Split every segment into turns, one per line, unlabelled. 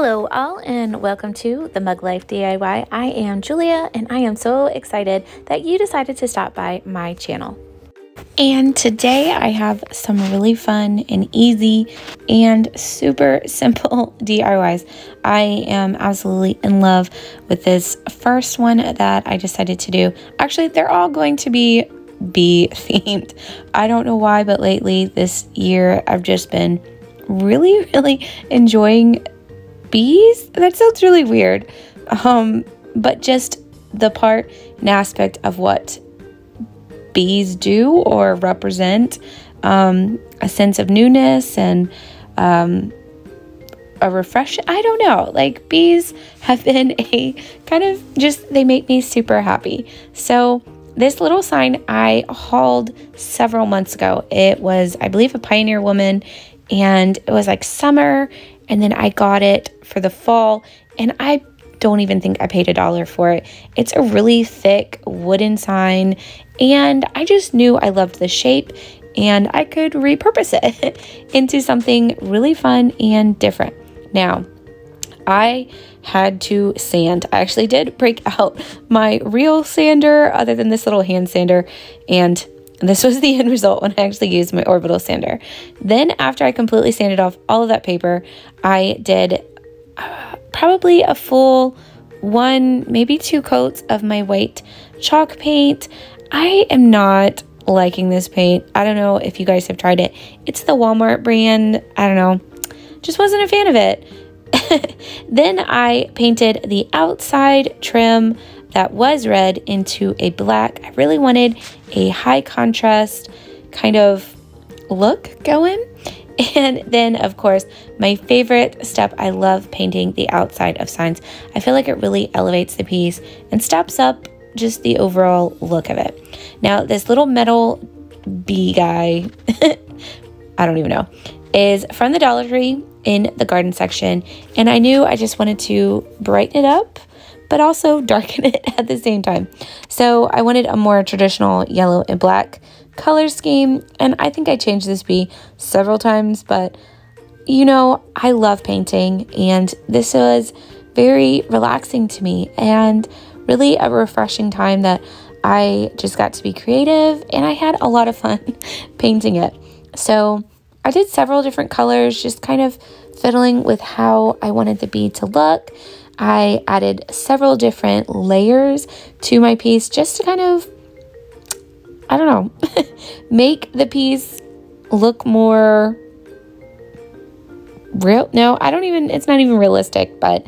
Hello, all, and welcome to the Mug Life DIY. I am Julia, and I am so excited that you decided to stop by my channel. And today I have some really fun and easy and super simple DIYs. I am absolutely in love with this first one that I decided to do. Actually, they're all going to be bee themed. I don't know why, but lately this year I've just been really, really enjoying bees. That sounds really weird. Um, but just the part and aspect of what bees do or represent um, a sense of newness and um, a refresh. I don't know. Like bees have been a kind of just, they make me super happy. So, this little sign I hauled several months ago. It was, I believe, a Pioneer Woman and it was like summer and then I got it for the fall and I don't even think I paid a dollar for it. It's a really thick wooden sign and I just knew I loved the shape and I could repurpose it into something really fun and different. Now, I had to sand. I actually did break out my real sander other than this little hand sander and this was the end result when I actually used my orbital sander. Then, after I completely sanded off all of that paper, I did uh, probably a full one, maybe two coats of my white chalk paint. I am not liking this paint. I don't know if you guys have tried it. It's the Walmart brand. I don't know. Just wasn't a fan of it. then I painted the outside trim that was red into a black. I really wanted a high contrast kind of look going. And then, of course, my favorite step I love painting the outside of signs. I feel like it really elevates the piece and steps up just the overall look of it. Now, this little metal bee guy, I don't even know, is from the Dollar Tree in the garden section. And I knew I just wanted to brighten it up but also darken it at the same time. So I wanted a more traditional yellow and black color scheme, and I think I changed this bee several times, but you know, I love painting, and this was very relaxing to me and really a refreshing time that I just got to be creative and I had a lot of fun painting it. So I did several different colors, just kind of fiddling with how I wanted the bee to look. I added several different layers to my piece just to kind of, I don't know, make the piece look more real. No, I don't even, it's not even realistic, but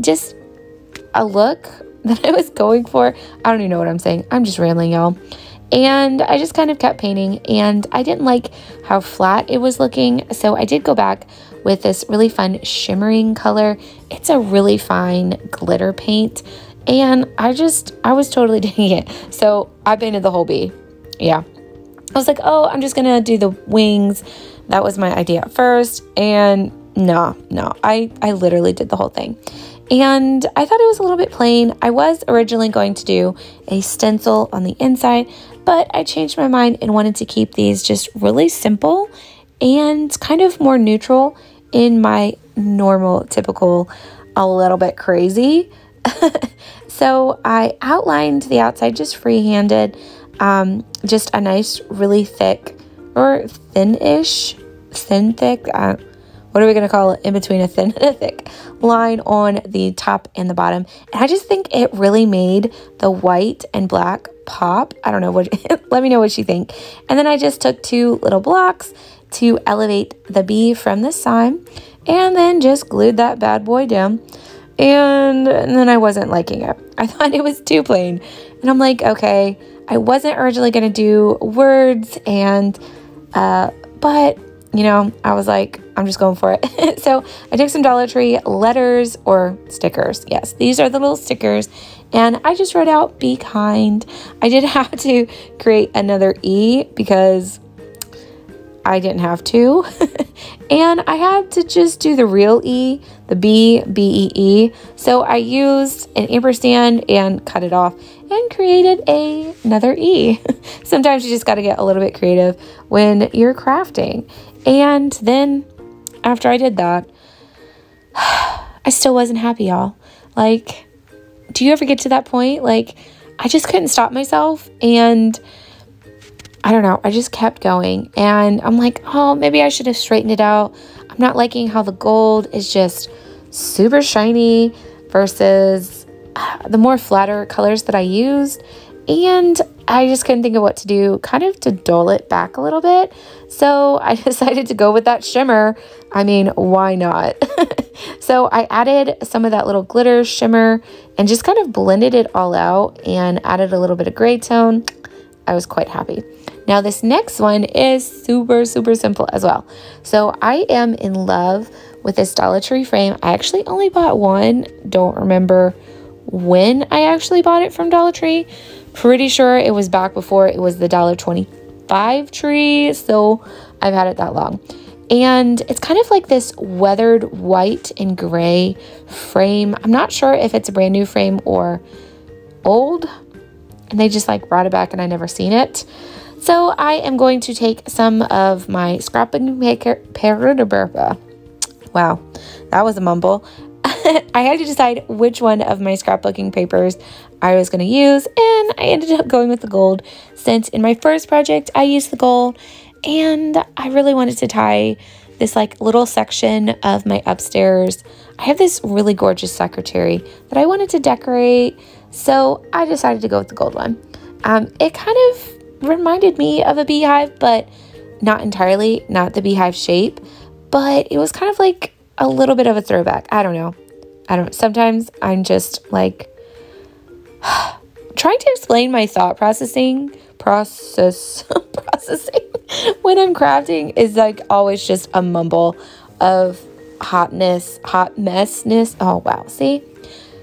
just a look that I was going for. I don't even know what I'm saying. I'm just rambling, y'all. And I just kind of kept painting, and I didn't like how flat it was looking. So I did go back with this really fun shimmering color. It's a really fine glitter paint. And I just, I was totally digging it. So I painted the whole bee. Yeah. I was like, oh, I'm just going to do the wings. That was my idea at first. And no, no, I, I literally did the whole thing. And I thought it was a little bit plain. I was originally going to do a stencil on the inside, but I changed my mind and wanted to keep these just really simple and kind of more neutral in my normal, typical, a little bit crazy. so I outlined the outside just free-handed, um, just a nice, really thick or thin-ish, thin thick. Uh, what are we going to call it in between a thin and a thick line on the top and the bottom. And I just think it really made the white and black pop. I don't know what, let me know what you think. And then I just took two little blocks to elevate the bee from the sign and then just glued that bad boy down. And, and then I wasn't liking it. I thought it was too plain. And I'm like, okay, I wasn't originally going to do words and, uh, but, you know, I was like, I'm just going for it. so I took some Dollar Tree letters or stickers. Yes, these are the little stickers. And I just wrote out, be kind. I did have to create another E because I didn't have to. and I had to just do the real E, the B, B, E, E. So I used an ampersand and cut it off and created a, another E. Sometimes you just got to get a little bit creative when you're crafting. And then after I did that, I I still wasn't happy, y'all. Like, do you ever get to that point? Like, I just couldn't stop myself. And I don't know, I just kept going. And I'm like, oh, maybe I should have straightened it out. I'm not liking how the gold is just super shiny versus uh, the more flatter colors that I used. And I just couldn't think of what to do, kind of to dull it back a little bit. So I decided to go with that shimmer. I mean, why not? so I added some of that little glitter shimmer and just kind of blended it all out and added a little bit of gray tone. I was quite happy. Now this next one is super, super simple as well. So I am in love with this Dollar Tree frame. I actually only bought one. Don't remember when I actually bought it from Dollar Tree. Pretty sure it was back before it was the $1.25 tree, so I've had it that long. And it's kind of like this weathered white and gray frame. I'm not sure if it's a brand new frame or old, and they just like brought it back and I never seen it. So I am going to take some of my scrapbooking paper. Wow, that was a mumble. I had to decide which one of my scrapbooking papers I was going to use, and I ended up going with the gold since in my first project I used the gold, and I really wanted to tie this like little section of my upstairs. I have this really gorgeous secretary that I wanted to decorate, so I decided to go with the gold one. Um, it kind of reminded me of a beehive, but not entirely, not the beehive shape, but it was kind of like a little bit of a throwback. I don't know. I don't sometimes I'm just like trying to explain my thought processing process processing when I'm crafting is like always just a mumble of hotness, hot messness. Oh wow, see?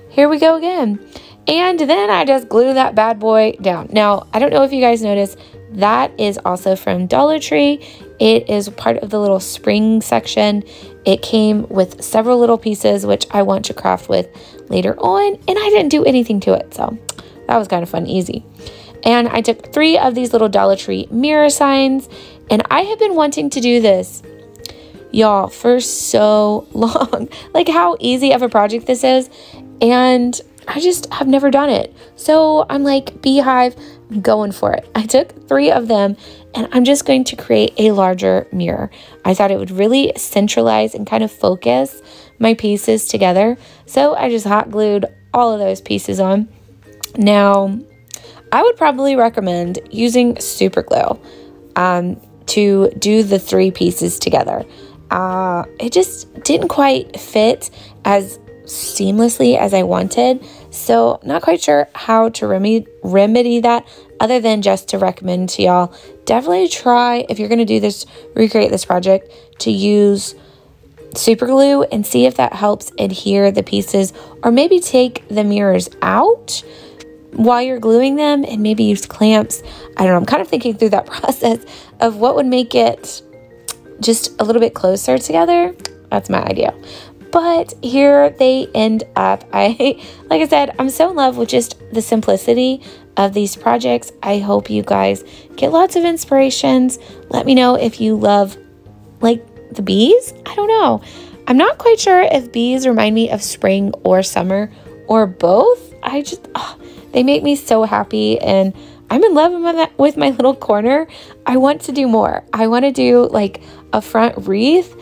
Here we go again. And then I just glue that bad boy down. Now, I don't know if you guys noticed, that is also from Dollar Tree. It is part of the little spring section. It came with several little pieces, which I want to craft with later on, and I didn't do anything to it, so that was kind of fun, easy. And I took three of these little Dollar Tree mirror signs, and I have been wanting to do this, y'all, for so long. like how easy of a project this is, and I just have never done it. So I'm like, Beehive, going for it. I took three of them and I'm just going to create a larger mirror. I thought it would really centralize and kind of focus my pieces together. So I just hot glued all of those pieces on. Now, I would probably recommend using super glue um, to do the three pieces together. Uh, it just didn't quite fit as seamlessly as I wanted. So, not quite sure how to remedy, remedy that other than just to recommend to y'all. Definitely try, if you're going to do this, recreate this project, to use super glue and see if that helps adhere the pieces or maybe take the mirrors out while you're gluing them and maybe use clamps. I don't know. I'm kind of thinking through that process of what would make it just a little bit closer together. That's my idea. But here they end up. I like I said, I'm so in love with just the simplicity of these projects. I hope you guys get lots of inspirations. Let me know if you love like the bees. I don't know. I'm not quite sure if bees remind me of spring or summer or both. I just oh, they make me so happy and I'm in love with my, with my little corner. I want to do more. I want to do like a front wreath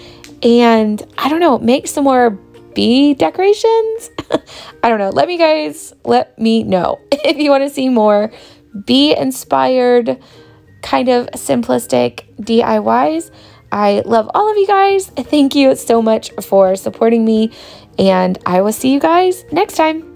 and I don't know, make some more bee decorations. I don't know. Let me guys, let me know if you want to see more bee inspired, kind of simplistic DIYs. I love all of you guys. Thank you so much for supporting me, and I will see you guys next time.